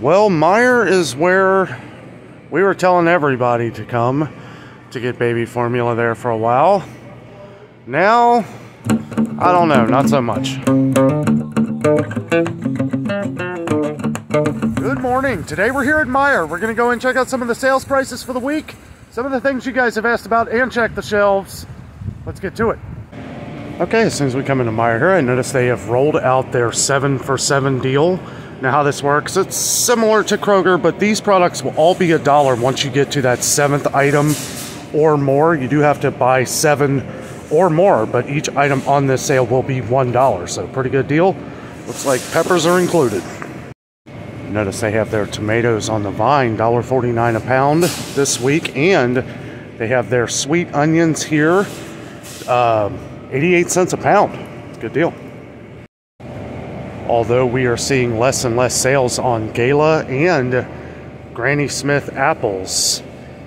Well, Meijer is where we were telling everybody to come to get baby formula there for a while. Now, I don't know, not so much. Good morning. Today we're here at Meijer. We're going to go and check out some of the sales prices for the week, some of the things you guys have asked about, and check the shelves. Let's get to it. Okay, as soon as we come into Meijer here, I notice they have rolled out their 7 for 7 deal. Now how this works, it's similar to Kroger, but these products will all be a dollar once you get to that seventh item or more. You do have to buy seven or more, but each item on this sale will be one dollar. So pretty good deal. Looks like peppers are included. Notice they have their tomatoes on the vine, $1.49 a pound this week, and they have their sweet onions here, uh, 88 cents a pound. Good deal although we are seeing less and less sales on Gala and Granny Smith apples.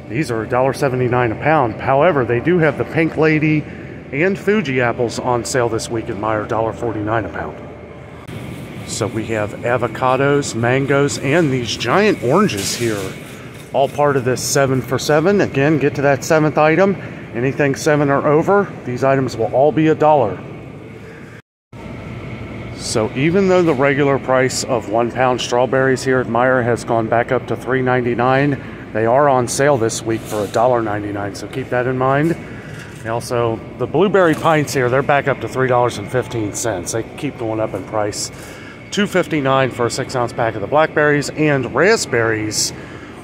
These are $1.79 a pound. However, they do have the Pink Lady and Fuji apples on sale this week at Meijer, $1.49 a pound. So we have avocados, mangoes, and these giant oranges here. All part of this 7 for 7. Again, get to that seventh item. Anything 7 or over, these items will all be a dollar. So even though the regular price of one pound strawberries here at Meijer has gone back up to $3.99, they are on sale this week for $1.99. So keep that in mind. Also, the blueberry pints here, they're back up to $3.15. They keep going up in price. $2.59 for a six ounce pack of the blackberries and raspberries.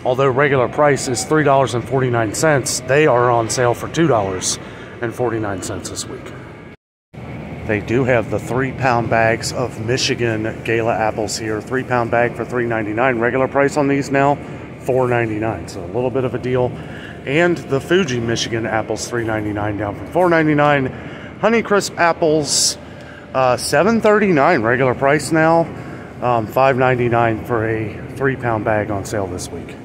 Although regular price is $3.49, they are on sale for $2.49 this week. They do have the three pound bags of Michigan Gala apples here. Three pound bag for $3.99. Regular price on these now, $4.99. So a little bit of a deal. And the Fuji Michigan apples, $3.99 down from $4.99. Honeycrisp apples, uh, $7.39 regular price now. Um, $5.99 for a three pound bag on sale this week.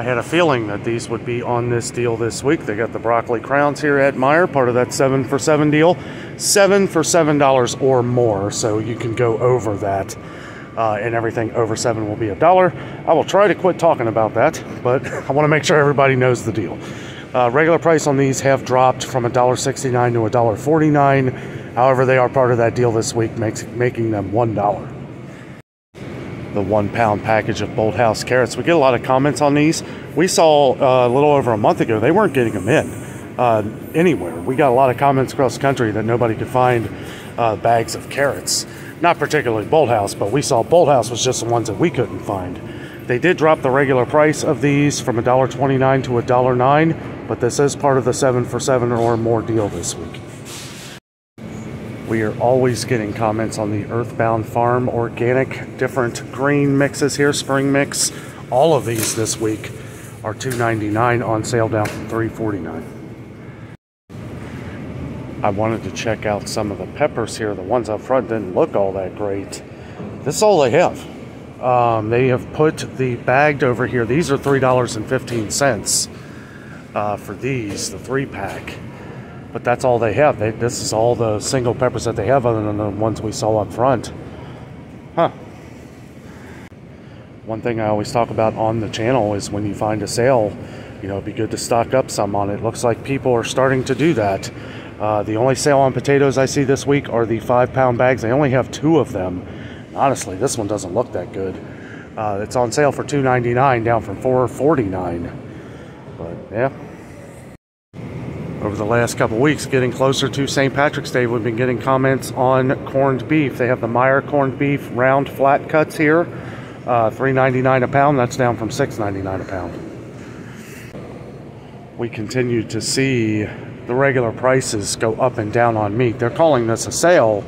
I had a feeling that these would be on this deal this week. They got the broccoli crowns here at Meijer, part of that seven for seven deal. Seven for seven dollars or more, so you can go over that. Uh, and everything over seven will be a dollar. I will try to quit talking about that, but I want to make sure everybody knows the deal. Uh, regular price on these have dropped from $1.69 to $1.49. However, they are part of that deal this week, makes, making them $1 the one pound package of Bolthouse carrots. We get a lot of comments on these. We saw uh, a little over a month ago they weren't getting them in uh, anywhere. We got a lot of comments across the country that nobody could find uh, bags of carrots. Not particularly Bolthouse, but we saw Bolthouse was just the ones that we couldn't find. They did drop the regular price of these from $1.29 to $1.09, but this is part of the 7 for 7 or more deal this week. We are always getting comments on the Earthbound Farm organic different green mixes here, spring mix. All of these this week are $2.99 on sale down from $3.49. I wanted to check out some of the peppers here. The ones up front didn't look all that great. This is all they have. Um, they have put the bagged over here. These are $3.15 uh, for these, the three pack but that's all they have. They, this is all the single peppers that they have other than the ones we saw up front. Huh. One thing I always talk about on the channel is when you find a sale, you know, it'd be good to stock up some on it. Looks like people are starting to do that. Uh, the only sale on potatoes I see this week are the five pound bags. They only have two of them. Honestly, this one doesn't look that good. Uh, it's on sale for $2.99 down from $4.49. But yeah over the last couple weeks, getting closer to St. Patrick's Day, we've been getting comments on corned beef. They have the Meijer corned beef round flat cuts here, uh, $3.99 a pound. That's down from $6.99 a pound. We continue to see the regular prices go up and down on meat. They're calling this a sale.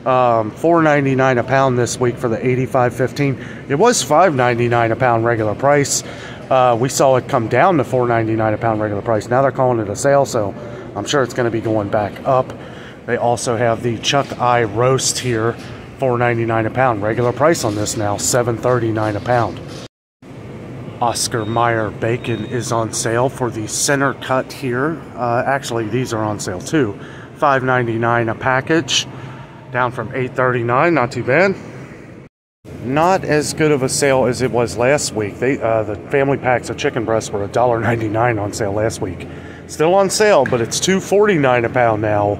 Um, $4.99 a pound this week for the 85.15. It was $5.99 a pound regular price. Uh, we saw it come down to $4.99 a pound regular price. Now they're calling it a sale, so I'm sure it's going to be going back up. They also have the Chuck Eye roast here, $4.99 a pound. Regular price on this now, $7.39 a pound. Oscar Mayer bacon is on sale for the center cut here. Uh, actually, these are on sale too. $5.99 a package, down from $8.39. Not too bad. Not as good of a sale as it was last week. They uh, the family packs of chicken breasts were $1.99 on sale last week. Still on sale, but it's $2.49 a pound now,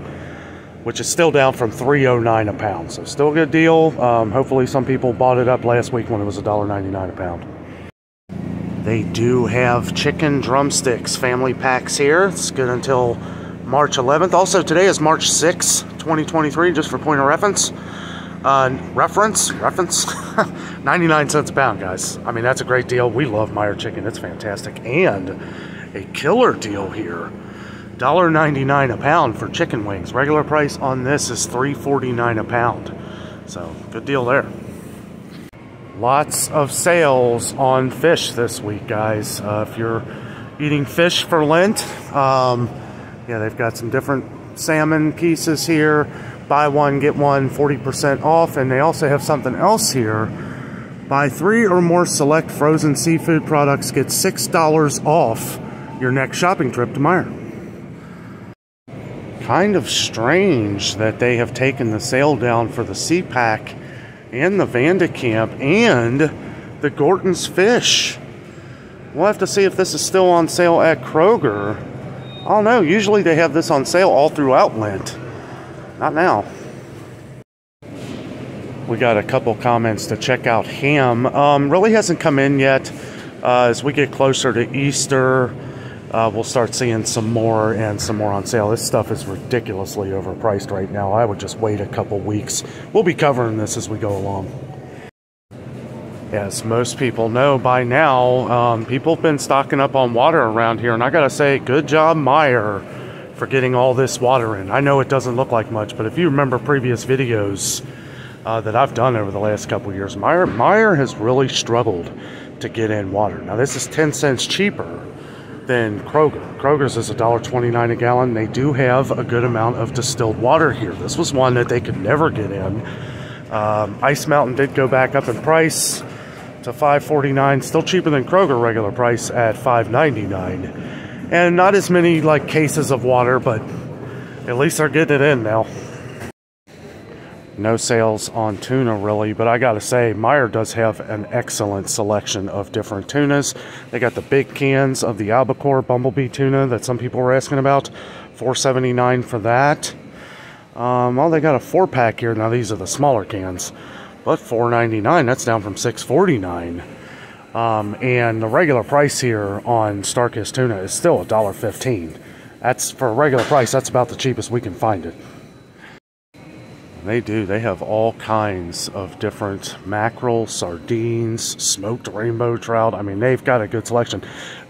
which is still down from $3.09 a pound. So still a good deal. Um, hopefully some people bought it up last week when it was $1.99 a pound. They do have chicken drumsticks family packs here. It's good until March 11th. Also, today is March 6, 2023, just for point of reference. Uh, reference, reference, 99 cents a pound, guys. I mean, that's a great deal. We love Meijer chicken. It's fantastic. And a killer deal here. $1.99 a pound for chicken wings. Regular price on this is $3.49 a pound. So, good deal there. Lots of sales on fish this week, guys. Uh, if you're eating fish for Lent, um, yeah, they've got some different salmon pieces here. Buy one, get one, 40% off. And they also have something else here. Buy three or more select frozen seafood products, get $6 off your next shopping trip to Meijer. Kind of strange that they have taken the sale down for the SeaPak and the Van de Kamp and the Gorton's Fish. We'll have to see if this is still on sale at Kroger. I don't know. Usually they have this on sale all throughout Lent. Not now. We got a couple comments to check out ham. Um, really hasn't come in yet. Uh, as we get closer to Easter, uh, we'll start seeing some more and some more on sale. This stuff is ridiculously overpriced right now. I would just wait a couple weeks. We'll be covering this as we go along. As most people know by now, um, people have been stocking up on water around here, and I gotta say, good job, Meijer, for getting all this water in. I know it doesn't look like much, but if you remember previous videos uh, that I've done over the last couple years, Meijer, Meijer has really struggled to get in water. Now, this is 10 cents cheaper than Kroger. Kroger's is $1.29 a gallon. They do have a good amount of distilled water here. This was one that they could never get in. Um, Ice Mountain did go back up in price to $5.49, still cheaper than Kroger regular price at $5.99. And not as many like cases of water, but at least they're getting it in now no sales on tuna really, but I gotta say, Meijer does have an excellent selection of different tunas. They got the big cans of the albacore Bumble Bee tuna that some people were asking about, 4.79 for that. Um, well, they got a four pack here. Now these are the smaller cans, but 4.99. That's down from 6.49. Um, and the regular price here on Starkist tuna is still $1.15. That's for a regular price. That's about the cheapest we can find it. They do. They have all kinds of different mackerel, sardines, smoked rainbow trout. I mean, they've got a good selection.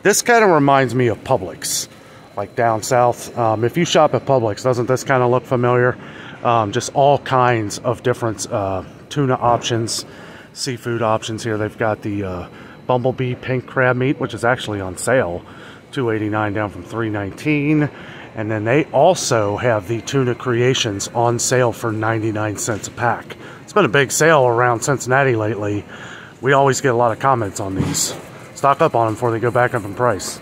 This kind of reminds me of Publix, like down south. Um, if you shop at Publix, doesn't this kind of look familiar? Um, just all kinds of different uh, tuna options, seafood options here. They've got the uh, Bumble Bee pink crab meat, which is actually on sale, 289 down from 319 and then they also have the tuna creations on sale for 99 cents a pack. It's been a big sale around Cincinnati lately. We always get a lot of comments on these. Stock up on them before they go back up in price.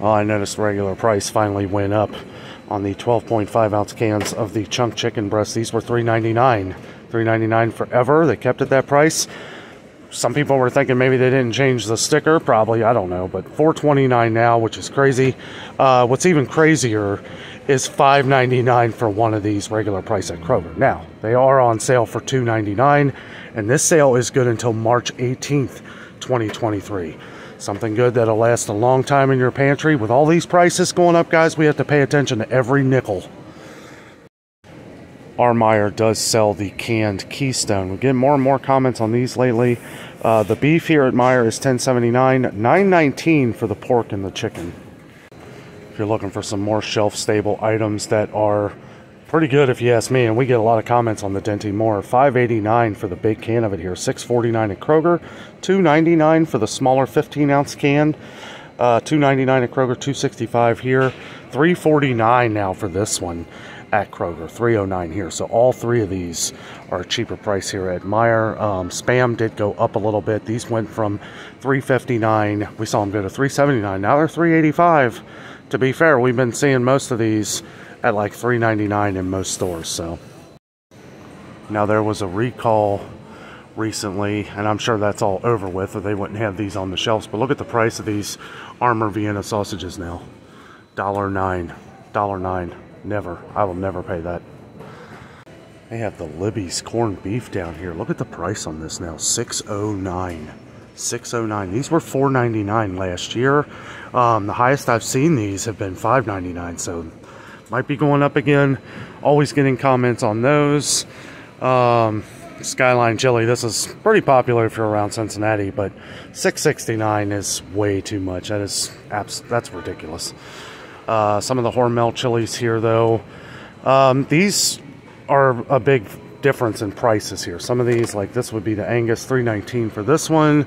Oh, I noticed regular price finally went up on the 12.5 ounce cans of the chunk chicken breast. These were $3.99. $3.99 forever. They kept at that price some people were thinking maybe they didn't change the sticker. Probably, I don't know. But 429 now, which is crazy. Uh, what's even crazier is 5.99 for one of these regular price at Kroger. Now they are on sale for 2.99, and this sale is good until March 18th, 2023. Something good that'll last a long time in your pantry. With all these prices going up, guys, we have to pay attention to every nickel. R. Meijer does sell the canned Keystone. We get more and more comments on these lately. Uh, the beef here at Meijer is 10.79, 9.19 for the pork and the chicken. If you're looking for some more shelf-stable items that are pretty good, if you ask me, and we get a lot of comments on the Dinty Moore. 5.89 for the big can of it here, 6.49 at Kroger, 2.99 for the smaller 15-ounce can. Uh, 2.99 at Kroger, 2.65 here, 3.49 now for this one at Kroger, 309 here. So all three of these are cheaper price here at Meijer. Um, spam did go up a little bit. These went from 359. We saw them go to 379. Now they're 385. To be fair, we've been seeing most of these at like 399 in most stores. So now there was a recall recently, and I'm sure that's all over with, or they wouldn't have these on the shelves. But look at the price of these Armour Vienna sausages now. $1.09. $1.09. Never. I will never pay that. They have the Libby's corned beef down here. Look at the price on this now. 609 609 These were 499 last year. Um, the highest I've seen these have been 599 so might be going up again. Always getting comments on those. Um, Skyline chili. This is pretty popular if you're around Cincinnati, but 669 is way too much. That is abs that's ridiculous. Uh, some of the Hormel chilies here, though, um, these are a big difference in prices here. Some of these, like this, would be the Angus 319 for this one,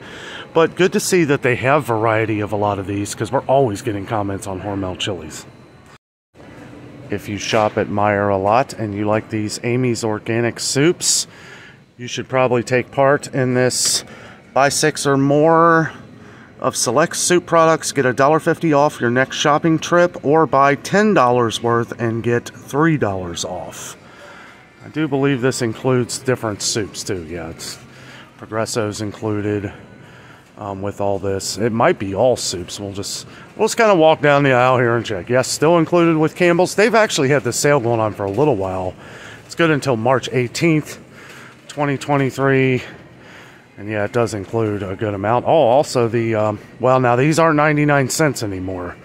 but good to see that they have variety of a lot of these because we're always getting comments on Hormel chilies. If you shop at Meijer a lot and you like these Amy's organic soups, you should probably take part in this buy six or more of select soup products, get $1.50 off your next shopping trip, or buy $10 worth and get $3 off. I do believe this includes different soups too. Yeah, it's Progresso's included um, with all this. It might be all soups. We'll just we'll just kind of walk down the aisle here and check. Yes, still included with Campbell's. They've actually had the sale going on for a little while. It's good until March 18th. 2023. And yeah, it does include a good amount. Oh, also the, um, well, now these aren't 99 cents anymore.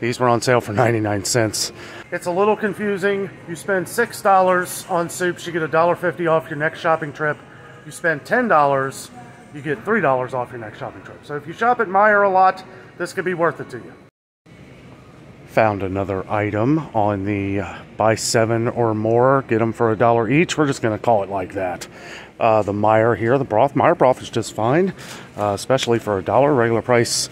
These were on sale for 99 cents. It's a little confusing. You spend $6 on soups, you get $1.50 off your next shopping trip. You spend $10, you get $3 off your next shopping trip. So if you shop at Meijer a lot, this could be worth it to you found another item on the uh, buy seven or more, get them for a dollar each. We're just going to call it like that. Uh, the Meijer here, the broth, Meijer broth is just fine, uh, especially for a dollar, regular price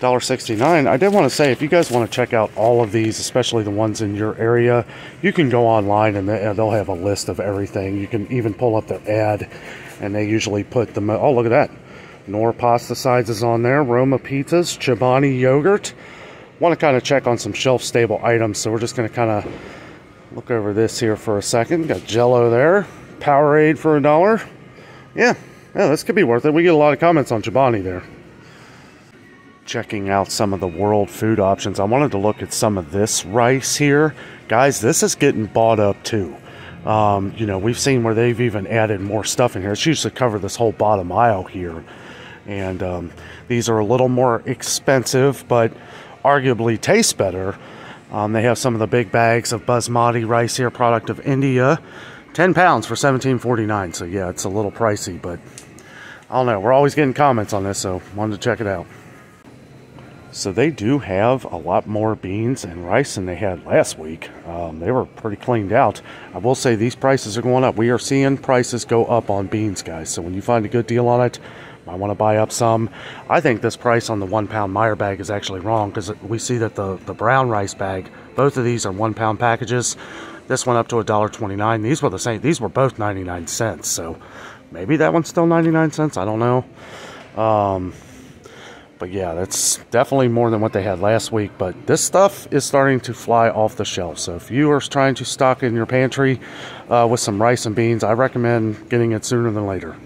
$1.69. I did want to say, if you guys want to check out all of these, especially the ones in your area, you can go online and they'll have a list of everything. You can even pull up their ad, and they usually put them. Oh, look at that! Knorr pasta sides is on there. Roma pizzas, Chobani yogurt want to kind of check on some shelf stable items so we're just going to kind of look over this here for a second got jello there powerade for a dollar? Yeah yeah this could be worth it. We get a lot of comments on Chobani there. Checking out some of the world food options. I wanted to look at some of this rice here. Guys this is getting bought up too. Um, you know we've seen where they've even added more stuff in here. It's used to cover this whole bottom aisle here. And um, these are a little more expensive but arguably taste better. Um, they have some of the big bags of basmati rice here, product of India. 10 pounds for 17.49. So yeah, it's a little pricey, but I don't know. We're always getting comments on this, so wanted to check it out. So they do have a lot more beans and rice than they had last week. Um, they were pretty cleaned out. I will say these prices are going up. We are seeing prices go up on beans, guys. So when you find a good deal on it, I want to buy up some. I think this price on the one pound Meijer bag is actually wrong because we see that the, the brown rice bag, both of these are one pound packages. This went up to $1.29. These were the same. These were both 99 cents. So maybe that one's still 99 cents. I don't know. Um, but yeah, that's definitely more than what they had last week. But this stuff is starting to fly off the shelf. So if you are trying to stock in your pantry uh, with some rice and beans, I recommend getting it sooner than later.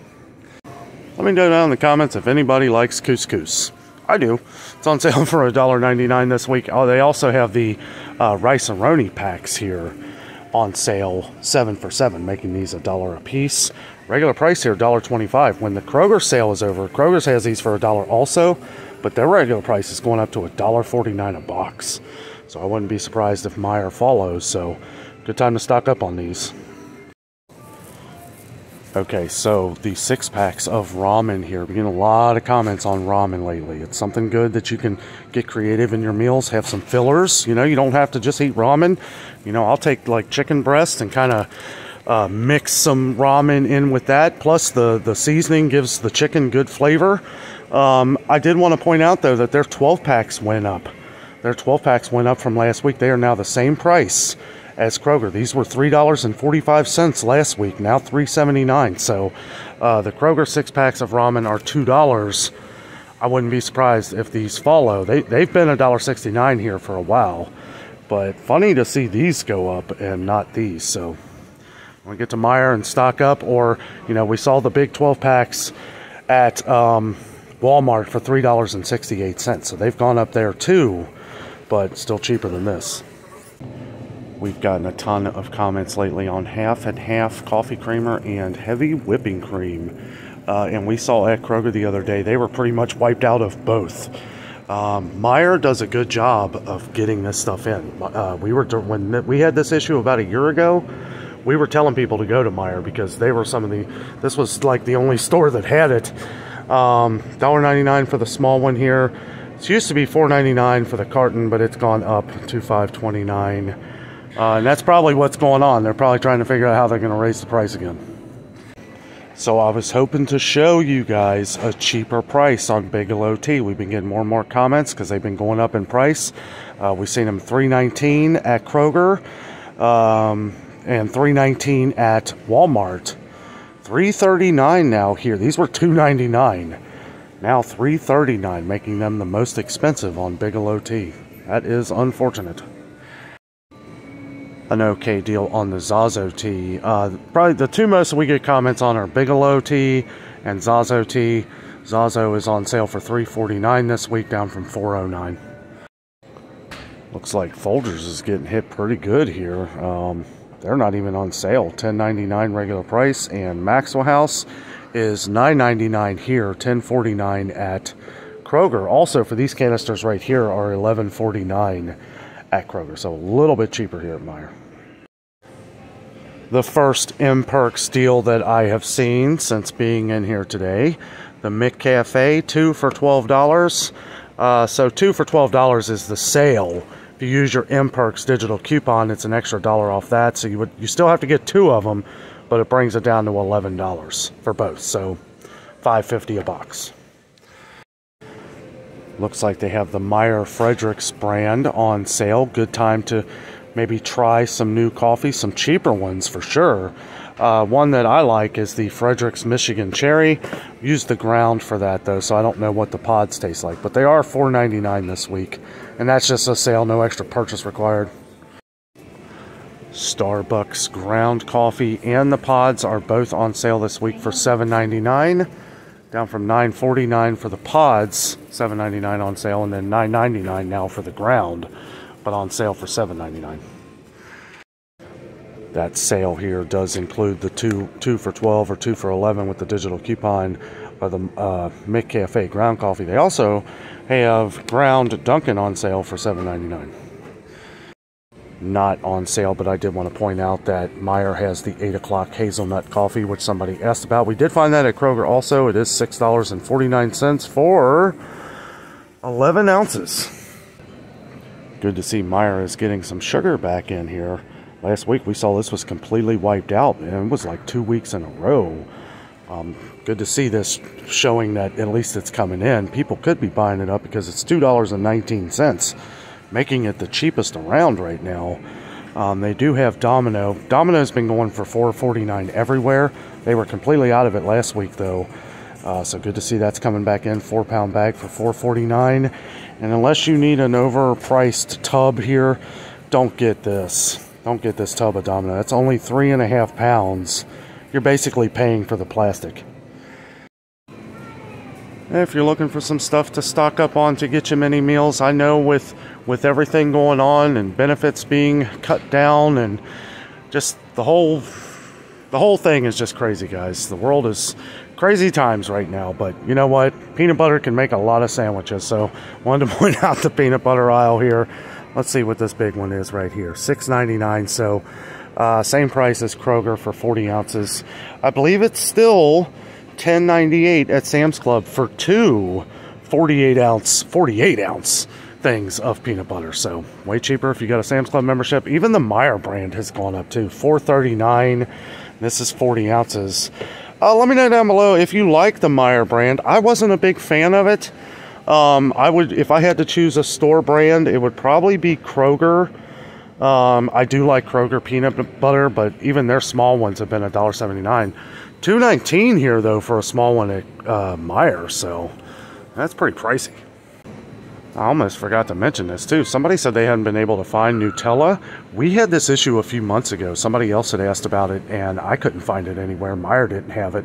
Let me know down in the comments if anybody likes couscous. I do. It's on sale for $1.99 this week. Oh, they also have the uh, Rice-A-Roni packs here on sale, seven for seven, making these a dollar a piece. Regular price here, $1.25. When the Kroger sale is over, Kroger's has these for a dollar also, but their regular price is going up to $1.49 a box. So I wouldn't be surprised if Meijer follows. So good time to stock up on these. Okay, so the six packs of ramen here. We're getting a lot of comments on ramen lately. It's something good that you can get creative in your meals, have some fillers. You know, you don't have to just eat ramen. You know, I'll take like chicken breast and kind of uh, mix some ramen in with that. Plus, the, the seasoning gives the chicken good flavor. Um, I did want to point out, though, that their 12 packs went up. Their 12 packs went up from last week. They are now the same price as Kroger. These were $3.45 last week, now $3.79. So uh, the Kroger six packs of ramen are $2. I wouldn't be surprised if these follow. They, they've been $1.69 here for a while, but funny to see these go up and not these. So to get to Meijer and stock up, or you know, we saw the big 12 packs at um, Walmart for three dollars and sixty-eight cents. So they've gone up there too, but still cheaper than this. We've gotten a ton of comments lately on half and half coffee creamer and heavy whipping cream. Uh, and we saw at Kroger the other day, they were pretty much wiped out of both. Um, Meijer does a good job of getting this stuff in. Uh, we were when we had this issue about a year ago. We were telling people to go to Meijer because they were some of the. This was like the only store that had it. Um, $1.99 for the small one here. It used to be $4.99 for the carton, but it's gone up to $5.29. Uh, and that's probably what's going on. They're probably trying to figure out how they're going to raise the price again. So I was hoping to show you guys a cheaper price on Bigelow Tea. We've been getting more and more comments because they've been going up in price. Uh, we've seen them 3.19 at Kroger um, and 3.19 at Walmart. 3.39 now here. These were 2.99. Now 3.39, making them the most expensive on Bigelow Tea. That is unfortunate an okay deal on the Tazo tea. Uh, probably the two most we get comments on are Bigelow tea and Tazo tea. Tazo is on sale for $3.49 this week, down from $4.09. Looks like Folgers is getting hit pretty good here. Um, they're not even on sale. $10.99 regular price, and Maxwell House is $9.99 here, $10.49 at Kroger. Also, for these canisters right here are $11.49 at Kroger. So a little bit cheaper here at Meijer. The first mPerks deal that I have seen since being in here today. The McCafe, two for $12. Uh, so two for $12 is the sale. If you use your mPerks digital coupon, it's an extra dollar off that. So you would you still have to get two of them, but it brings it down to $11 for both. So $5.50 a box. Looks like they have the Meijer Frederik's brand on sale. Good time to maybe try some new coffee, some cheaper ones for sure. Uh, one that I like is the Frederik's Michigan Cherry. Use the ground for that though, so I don't know what the pods taste like. But they are $4.99 this week, and that's just a sale, no extra purchase required. Starbucks ground coffee and the pods are both on sale this week for $7.99 down from $9.49 for the pods $7.99 on sale and then $9.99 now for the ground but on sale for 7.99 that sale here does include the two two for 12 or two for 11 with the digital coupon by the uh, McCafe ground coffee they also have ground dunkin on sale for 7.99 not on sale, but I did want to point out that Meijer has the 8 o'clock hazelnut coffee, which somebody asked about. We did find that at Kroger also. It is $6.49 for 11 ounces. Good to see Meijer is getting some sugar back in here. Last week we saw this was completely wiped out, and it was like two weeks in a row. Um, good to see this showing that at least it's coming in. People could be buying it up because it's $2.19 making it the cheapest around right now. Um, they do have Domino. Domino's been going for $4.49 everywhere. They were completely out of it last week, though. Uh, so good to see that's coming back in. Four pound bag for $4.49. And unless you need an overpriced tub here, don't get this. Don't get this tub of Domino. That's only three and a half pounds. You're basically paying for the plastic. If you're looking for some stuff to stock up on to get you many meals, I know with with everything going on and benefits being cut down and just the whole the whole thing is just crazy, guys. The world is crazy times right now, but you know what? Peanut butter can make a lot of sandwiches. So, wanted to point out the peanut butter aisle here. Let's see what this big one is right here. $6.99. So, uh, same price as Kroger for 40 ounces. I believe it's still $10.98 at Sam's Club for two 48 ounce, 48 ounce things of peanut butter. So way cheaper if you got a Sam's Club membership. Even the Meijer brand has gone up too. 4.39. This is 40 ounces. Uh, let me know down below if you like the Meijer brand. I wasn't a big fan of it. Um, I would, if I had to choose a store brand, it would probably be Kroger. Um, I do like Kroger peanut butter, but even their small ones have been $1.79. 2.19 here though for a small one at uh, Meijer, so that's pretty pricey. I almost forgot to mention this too. Somebody said they hadn't been able to find Nutella. We had this issue a few months ago. Somebody else had asked about it, and I couldn't find it anywhere. Meijer didn't have it,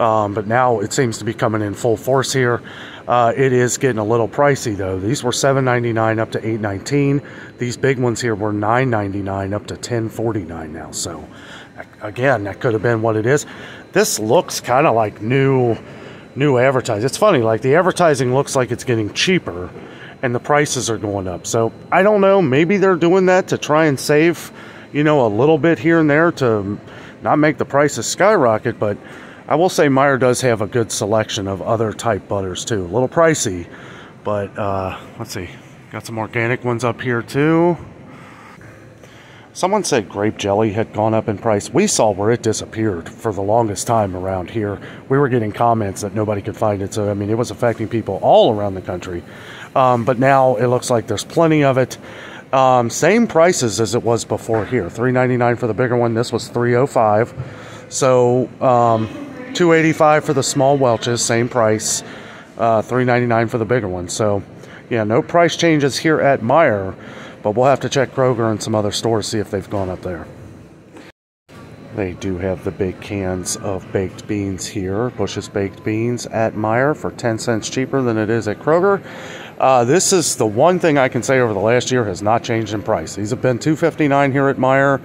um, but now it seems to be coming in full force here. Uh, it is getting a little pricey though. These were $7.99 up to $8.19. These big ones here were $9.99 up to $10.49 now. So again, that could have been what it is. This looks kind of like new, new advertising. It's funny, like the advertising looks like it's getting cheaper and the prices are going up. So I don't know. Maybe they're doing that to try and save, you know, a little bit here and there to not make the prices skyrocket. But I will say Meijer does have a good selection of other type butters too. A little pricey, but uh, let's see. Got some organic ones up here too. Someone said grape jelly had gone up in price. We saw where it disappeared for the longest time around here. We were getting comments that nobody could find it. So, I mean, it was affecting people all around the country. Um, but now it looks like there's plenty of it. Um, same prices as it was before here. $3.99 for the bigger one. This was $3.05. So, um, $2.85 for the small Welch's, same price. Uh, $3.99 for the bigger one. So, yeah, no price changes here at Meijer. But we'll have to check Kroger and some other stores, see if they've gone up there. They do have the big cans of baked beans here, Bush's Baked Beans at Meijer for 10 cents cheaper than it is at Kroger. Uh, this is the one thing I can say over the last year has not changed in price. These have been 259 here at Meijer.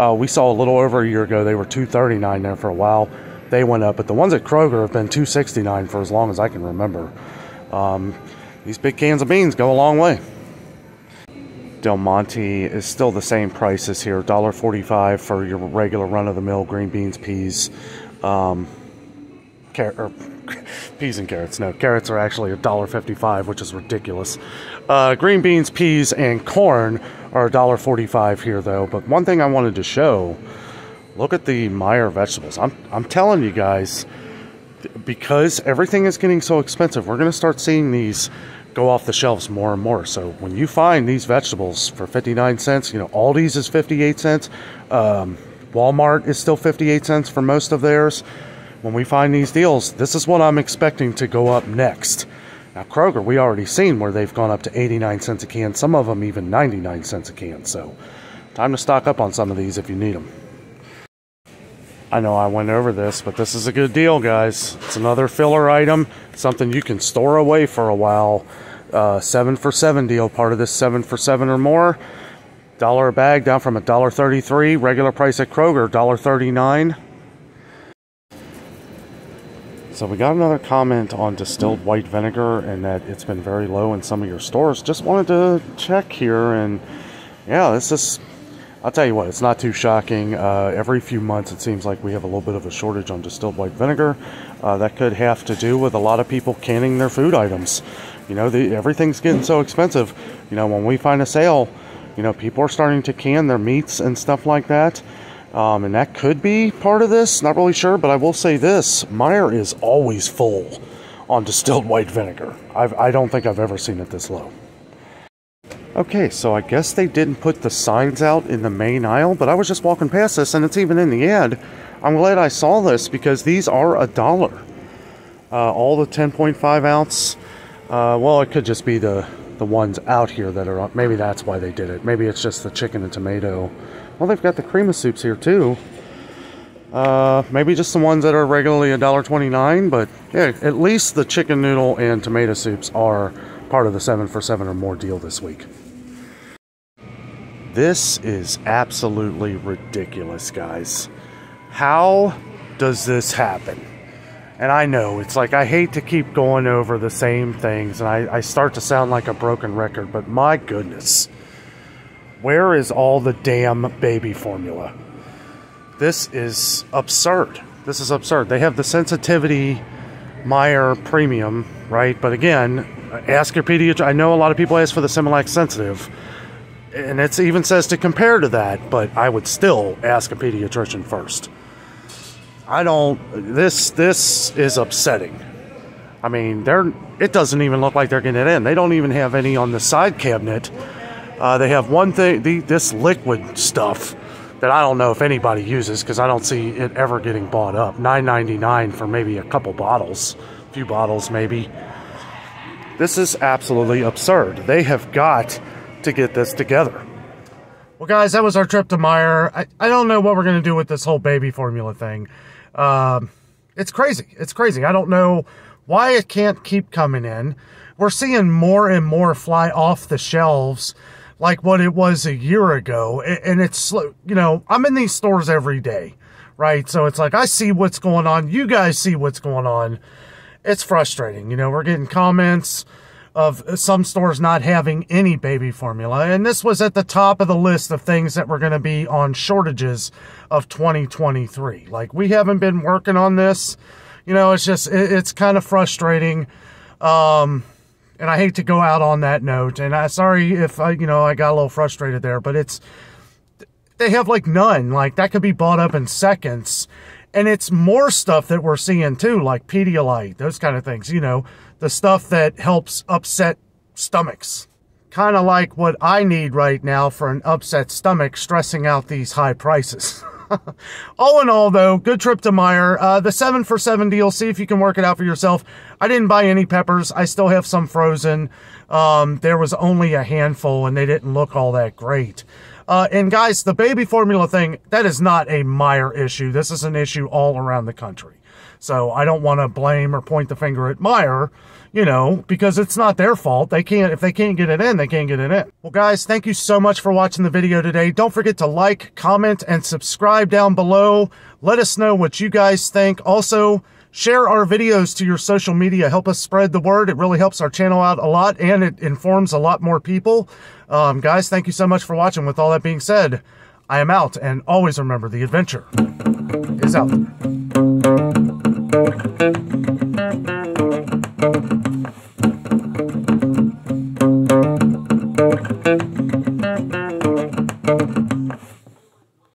Uh, we saw a little over a year ago they were 239 there for a while. They went up, but the ones at Kroger have been 269 for as long as I can remember. Um, these big cans of beans go a long way. Del Monte is still the same prices here $1.45 for your regular run of the mill green beans, peas, um, peas and carrots. No, carrots are actually $1.55, which is ridiculous. Uh, green beans, peas, and corn are $1.45 here, though. But one thing I wanted to show look at the Meijer vegetables. I'm, I'm telling you guys, because everything is getting so expensive, we're going to start seeing these go off the shelves more and more. So when you find these vegetables for 59 cents, you know, Aldi's is 58 cents, um, Walmart is still 58 cents for most of theirs. When we find these deals, this is what I'm expecting to go up next. Now, Kroger, we already seen where they've gone up to 89 cents a can, some of them even 99 cents a can. So, time to stock up on some of these if you need them. I know I went over this, but this is a good deal, guys. It's another filler item, something you can store away for a while. Uh, seven for seven deal, part of this seven for seven or more. Dollar a bag down from a dollar thirty-three. Regular price at Kroger, dollar thirty-nine. So we got another comment on distilled white vinegar and that it's been very low in some of your stores. Just wanted to check here and yeah, this is I'll tell you what, it's not too shocking. Uh, every few months, it seems like we have a little bit of a shortage on distilled white vinegar. Uh, that could have to do with a lot of people canning their food items. You know, the, everything's getting so expensive. You know, when we find a sale, you know, people are starting to can their meats and stuff like that. Um, and that could be part of this. Not really sure, but I will say this Meijer is always full on distilled white vinegar. I've, I don't think I've ever seen it this low. Okay, so I guess they didn't put the signs out in the main aisle, but I was just walking past this and it's even in the ad. I'm glad I saw this because these are a dollar. Uh, all the 10.5 ounce, uh, well, it could just be the, the ones out here that are, maybe that's why they did it. Maybe it's just the chicken and tomato. Well, they've got the cream of soups here too. Uh, maybe just the ones that are regularly $1.29, but yeah, at least the chicken noodle and tomato soups are part of the 7 for 7 or more deal this week. This is absolutely ridiculous, guys. How does this happen? And I know it's like I hate to keep going over the same things, and I, I start to sound like a broken record, but my goodness, where is all the damn baby formula? This is absurd. This is absurd. They have the sensitivity Meijer premium, right? But again, ask your pediatrician. I know a lot of people ask for the Similac sensitive and it even says to compare to that, but I would still ask a pediatrician first. I don't. This this is upsetting. I mean, they're. It doesn't even look like they're getting it in. They don't even have any on the side cabinet. Uh, they have one thing. The, this liquid stuff that I don't know if anybody uses because I don't see it ever getting bought up. Nine ninety nine for maybe a couple bottles, a few bottles maybe. This is absolutely absurd. They have got to get this together. Well, guys, that was our trip to Meijer. I, I don't know what we're going to do with this whole baby formula thing. Um, it's crazy. It's crazy. I don't know why it can't keep coming in. We're seeing more and more fly off the shelves like what it was a year ago. And it's, you know, I'm in these stores every day, right? So it's like I see what's going on. You guys see what's going on. It's frustrating. You know, we're getting comments of some stores not having any baby formula. And this was at the top of the list of things that were going to be on shortages of 2023. Like we haven't been working on this. You know, it's just, it's kind of frustrating. Um, and I hate to go out on that note. And I sorry if I, you know, I got a little frustrated there, but it's, they have like none. Like that could be bought up in seconds. And it's more stuff that we're seeing too, like Pedialyte, those kind of things, you know, the stuff that helps upset stomachs. Kind of like what I need right now for an upset stomach, stressing out these high prices. all in all, though, good trip to Meijer. Uh, the 7 for 7 deal, see if you can work it out for yourself. I didn't buy any peppers. I still have some frozen. Um, there was only a handful, and they didn't look all that great. Uh, and guys, the baby formula thing, that is not a Meijer issue. This is an issue all around the country. So I don't want to blame or point the finger at Meijer, you know, because it's not their fault. They can't, if they can't get it in, they can't get it in. Well, guys, thank you so much for watching the video today. Don't forget to like, comment, and subscribe down below. Let us know what you guys think. Also, share our videos to your social media. Help us spread the word. It really helps our channel out a lot and it informs a lot more people. Um, guys, thank you so much for watching. With all that being said, I am out and always remember the adventure is out there.